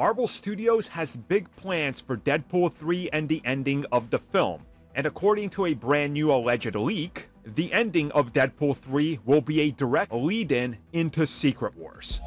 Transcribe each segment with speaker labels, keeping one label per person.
Speaker 1: Marvel Studios has big plans for Deadpool 3 and the ending of the film. And according to a brand new alleged leak, the ending of Deadpool 3 will be a direct lead in into Secret Wars.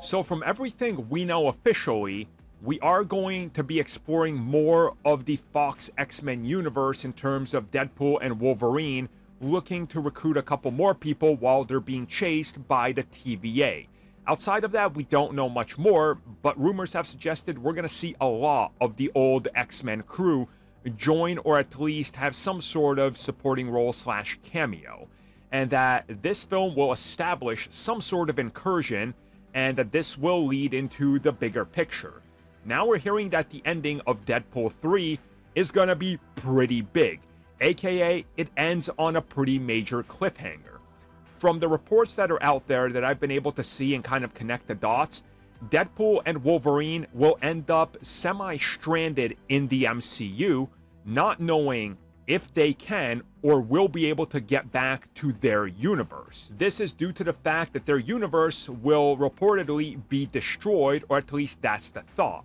Speaker 1: So, from everything we know officially, we are going to be exploring more of the Fox X Men universe in terms of Deadpool and Wolverine looking to recruit a couple more people while they're being chased by the TVA. Outside of that, we don't know much more, but rumors have suggested we're going to see a lot of the old X Men crew join or at least have some sort of supporting role slash cameo. And that this film will establish some sort of incursion and that this will lead into the bigger picture. Now we're hearing that the ending of Deadpool 3 is going to be pretty big, aka it ends on a pretty major cliffhanger. From the reports that are out there that I've been able to see and kind of connect the dots, Deadpool and Wolverine will end up semi stranded in the MCU, not knowing if they can or will be able to get back to their universe. This is due to the fact that their universe will reportedly be destroyed, or at least that's the thought.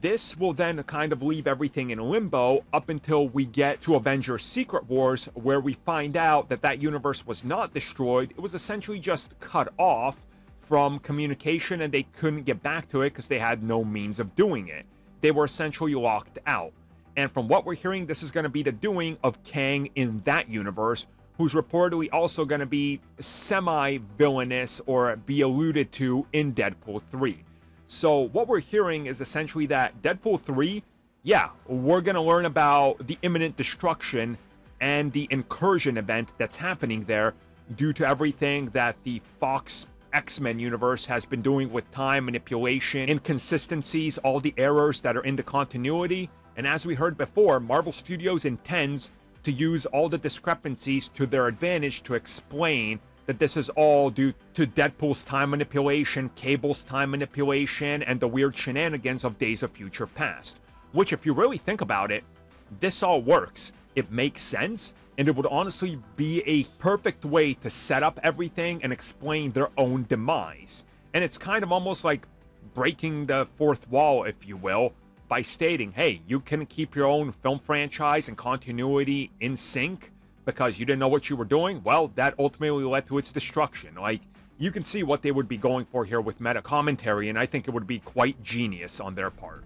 Speaker 1: This will then kind of leave everything in limbo up until we get to Avengers Secret Wars, where we find out that that universe was not destroyed. It was essentially just cut off from communication and they couldn't get back to it because they had no means of doing it. They were essentially locked out. And from what we're hearing, this is going to be the doing of Kang in that universe, who's reportedly also going to be semi villainous or be alluded to in Deadpool 3. So, what we're hearing is essentially that Deadpool 3, yeah, we're going to learn about the imminent destruction and the incursion event that's happening there due to everything that the Fox X Men universe has been doing with time manipulation, inconsistencies, all the errors that are in the continuity. And as we heard before, Marvel Studios intends to use all the discrepancies to their advantage to explain that this is all due to Deadpool's time manipulation, Cable's time manipulation, and the weird shenanigans of Days of Future Past. Which, if you really think about it, this all works. It makes sense, and it would honestly be a perfect way to set up everything and explain their own demise. And it's kind of almost like breaking the fourth wall, if you will, by stating, hey, you can keep your own film franchise and continuity in sync because you didn't know what you were doing, well, that ultimately led to its destruction. Like, you can see what they would be going for here with meta commentary, and I think it would be quite genius on their part.